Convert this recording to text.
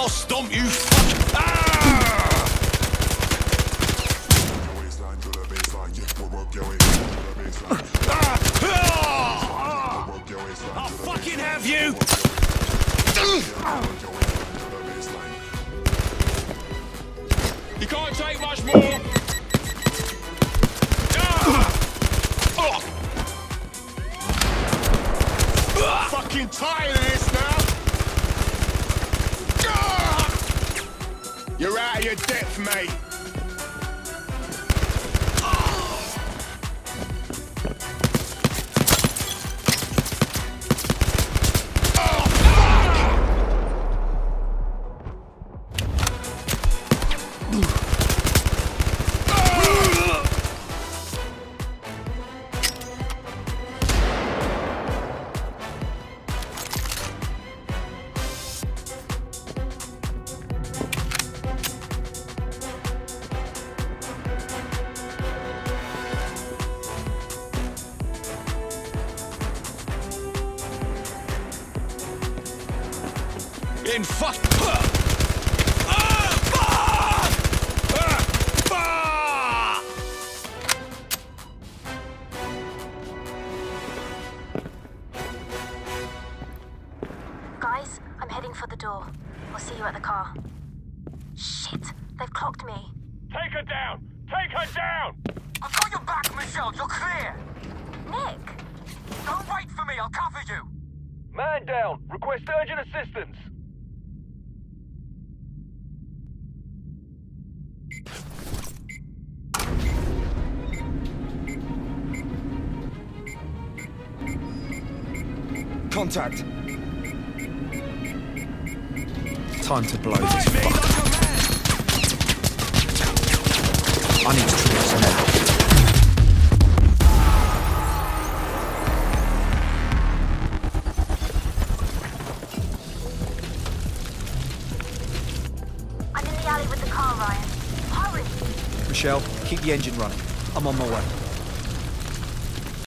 I'll stomp you fuck. Ah! I'll fucking have you! You can't take much more! Out of your depth, mate. In fuck. Guys, I'm heading for the door. I'll see you at the car. Shit, they've clocked me. Take her down! Take her down! I've got your back, Michelle. You're clear. Nick! Don't wait for me. I'll cover you. Man down! Request urgent assistance! Contact. Time to blow this me fuck. like a man! I need to trigger some now. I'm in the alley with the car, Ryan. Hurry! Michelle, keep the engine running. I'm on my way.